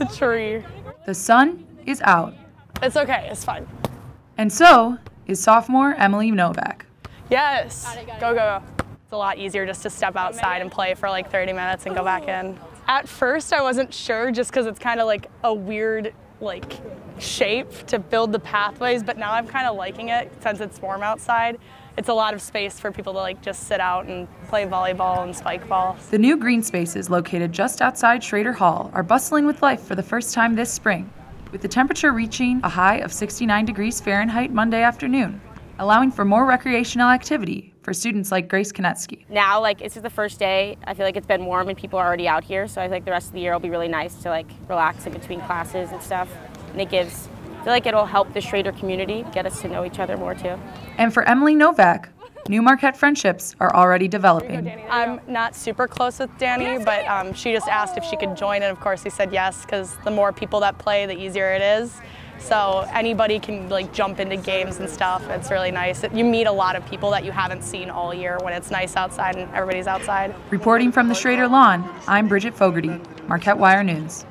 the tree. The sun is out. It's okay. It's fine. And so is sophomore Emily Novak. Yes. Go, go, go. It's a lot easier just to step outside and play for like 30 minutes and go back in. At first, I wasn't sure just because it's kind of like a weird like shape to build the pathways, but now I'm kind of liking it since it's warm outside. It's a lot of space for people to like just sit out and play volleyball and spike ball. The new green spaces located just outside Schroeder Hall are bustling with life for the first time this spring, with the temperature reaching a high of 69 degrees Fahrenheit Monday afternoon, allowing for more recreational activity for students like Grace Konetsky. Now, like, this is the first day. I feel like it's been warm and people are already out here, so I think the rest of the year will be really nice to, like, relax in between classes and stuff. And it gives, I feel like it'll help the Schroeder community get us to know each other more, too. And for Emily Novak, new Marquette friendships are already developing. I'm not super close with Danny, but um, she just asked if she could join, and of course he said yes, because the more people that play, the easier it is. So anybody can like jump into games and stuff. It's really nice. You meet a lot of people that you haven't seen all year when it's nice outside and everybody's outside. Reporting from the Schroeder Lawn, I'm Bridget Fogerty, Marquette Wire News.